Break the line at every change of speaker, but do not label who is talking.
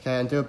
Okay, and do a